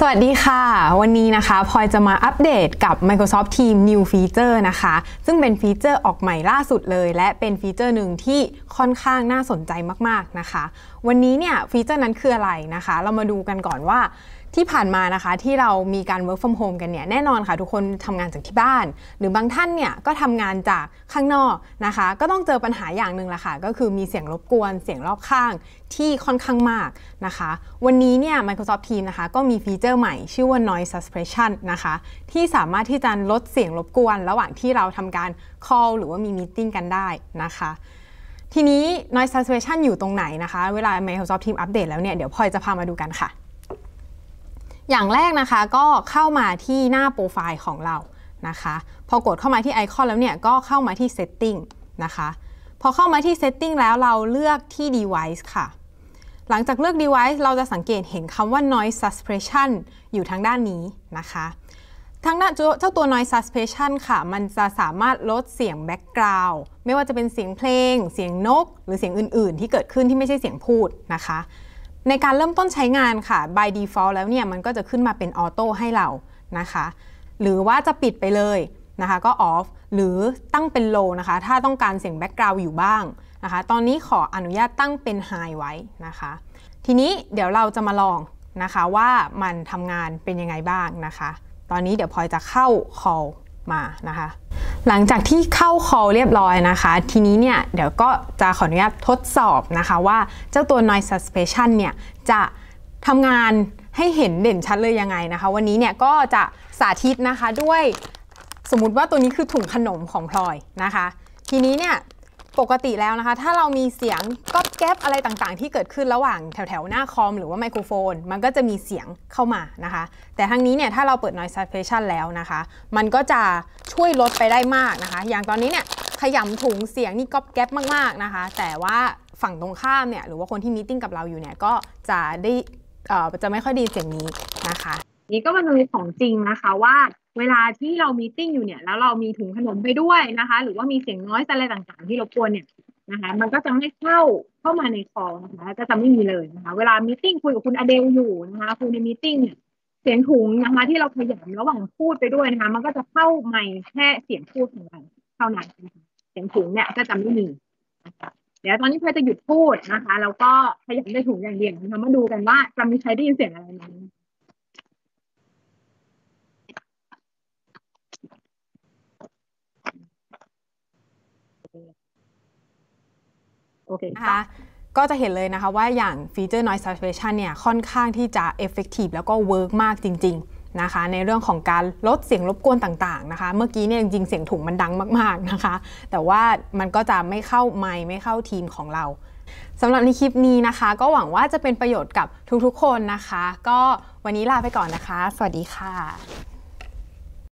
สวัสดีค่ะ วันนี้นะคะพลอยจะมาอัปเดตกับ Microsoft Teams New Feature นะคะ ซึ่งเป็นฟีเจอร์ออกใหม่ล่าสุดเลย และเป็นฟีเจอร์หนึ่งที่ค่อนข้างน่าสนใจมาก ๆ นะคะ วันนี้เนี่ยฟีเจอร์นั้นคืออะไรนะคะ เรามาดูกันก่อนว่าที่ผ่านมานะคะที่เรามีการ work from home กันเนี่ยแน่นอนค่ะทุกคนทำงานจากที่บ้าน หรือบางท่านเนี่ยก็ทำงานจากข้างนอกนะคะ ก็ต้องเจอปัญหาอย่างหนึ่งละค่ะ ก็คือมีเสียงรบกวนเสียงรอบข้างที่ค่อนข้างมากนะคะ วันนี้เนี่ย Microsoft Teams นะคะก็มีฟีเจอร์ใหม่ชื่อว่า noise suppression นะคะ ที่สามารถที่จะลดเสียงรบกวน ระหว่างที่เราทำการ call หรือว่ามี meeting กันได้นะคะทีนี้ noise suppression อยู่ตรงไหนนะคะ เวลา Microsoft Teams อัปเดตแล้วเนี่ย เดี๋ยวพลอยจะพามาดูกันค่ะ อย่างแรกนะคะก็เข้ามาที่หน้าโปรไฟล์ของเรานะคะ พอกดเข้ามาที่ไอคอนแล้วเนี่ยก็เข้ามาที่ Setting นะคะ พอเข้ามาที่ Setting แล้วเราเลือกที่ Device ค่ะ หลังจากเลือก Device เราจะสังเกตเห็นคำว่า Noise Suppression อยู่ทางด้านนี้นะคะทั้งด้านเจ้าตัว noise suppression ค่ะ มันจะสามารถลดเสียง background ไม่ว่าจะเป็นเสียงเพลง เสียงนก หรือเสียงอื่น ๆ ที่เกิดขึ้นที่ไม่ใช่เสียงพูดนะคะ ในการเริ่มต้นใช้งานค่ะ by default แล้วเนี่ยมันก็จะขึ้นมาเป็นออโต้ให้เรานะคะ หรือว่าจะปิดไปเลยนะคะ ก็ off หรือตั้งเป็น low นะคะ ถ้าต้องการเสียง background อยู่บ้างนะคะ ตอนนี้ขออนุญาตตั้งเป็น high ไว้นะคะ ทีนี้เดี๋ยวเราจะมาลองนะคะว่ามันทำงานเป็นยังไงบ้างนะคะ ตอนนี้เดี๋ยวพลอยจะเข้า call มานะคะ หลังจากที่เข้า call เรียบร้อยนะคะ ทีนี้เนี่ยเดี๋ยวก็จะขออนุญาตทดสอบนะคะว่าเจ้าตัว noise suppression เนี่ยจะทำงานให้เห็นเด่นชัดเลยยังไงนะคะ วันนี้เนี่ยก็จะสาธิตนะคะด้วยสมมติว่าตัวนี้คือถุงขนมของพลอยนะคะ ทีนี้เนี่ย ปกติแล้วนะคะ ถ้าเรามีเสียงก๊อบแก๊บอะไรต่างๆ ที่เกิดขึ้นระหว่างแถวๆ หน้าคอมหรือว่าไมโครโฟน มันก็จะมีเสียงเข้ามานะคะ แต่ทางนี้เนี่ยถ้าเราเปิด noise suppression แล้วนะคะ มันก็จะช่วยลดไปได้มากนะคะ อย่างตอนนี้เนี่ยขยำถุงเสียงนี่ก๊อบแก๊บมากๆนะคะ แต่ว่าฝั่งตรงข้ามเนี่ยหรือว่าคนที่ meeting กับเราอยู่เนี่ยก็จะได้จะไม่ค่อยได้ยินเสียงนี้นะคะ นี่ก็มาดูของจริงนะคะว่า เวลาที่เรา meeting อยู่เนี่ยแล้วเรามีถุงขนมไปด้วยนะคะ หรือว่ามีเสียง noise อะไรต่างๆ ที่รบกวนเนี่ยนะคะ มันก็จะไม่เข้าเข้ามาใน call นะคะก็จะไม่มีเลยนะคะ เวลา meeting คุยกับคุณอเดลอยู่นะคะคุยใน meeting เนี่ยเสียงถุงนะคะ ที่เราขยำระหว่างพูดไปด้วยนะคะ มันก็จะเข้าไม่แค่เสียงพูดของเราเท่านั้นนะคะเสียงถุงเนี่ยก็จะไม่มีนะคะเดี๋ยวตอนนี้เพื่อจะหยุดพูดนะคะแล้วก็ขยำด้ถุงอย่างเดียวนะคะมาดูกันว่าจะมีใครได้ยินเสียงอะไรไหม โอเคนะคะก็จะเห็นเลยนะคะว่าอย่างฟีเจอร์ noise suppression เนี่ยค่อนข้างที่จะ effective แล้วก็ work มากจริง ๆนะคะ ในเรื่องของการลดเสียงรบกวนต่างๆนะคะ เมื่อกี้เนี่ยจริงๆ เสียงถุงมันดังมากๆนะคะ แต่ว่ามันก็จะไม่เข้าไมค์ไม่เข้าทีมของเราสำหรับในคลิปนี้นะคะ ก็หวังว่าจะเป็นประโยชน์กับทุกๆคนนะคะ ก็วันนี้ลาไปก่อนนะคะ สวัสดีค่ะ